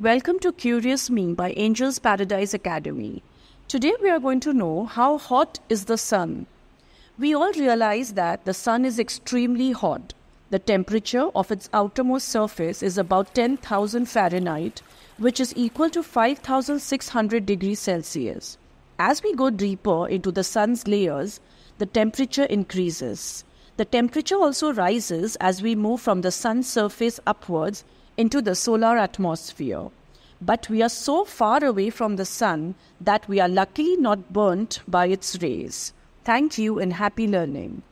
Welcome to Curious Me by Angels Paradise Academy. Today we are going to know how hot is the sun. We all realize that the sun is extremely hot. The temperature of its outermost surface is about 10,000 Fahrenheit, which is equal to 5,600 degrees Celsius. As we go deeper into the sun's layers, the temperature increases. The temperature also rises as we move from the sun's surface upwards into the solar atmosphere. But we are so far away from the sun that we are luckily not burnt by its rays. Thank you and happy learning.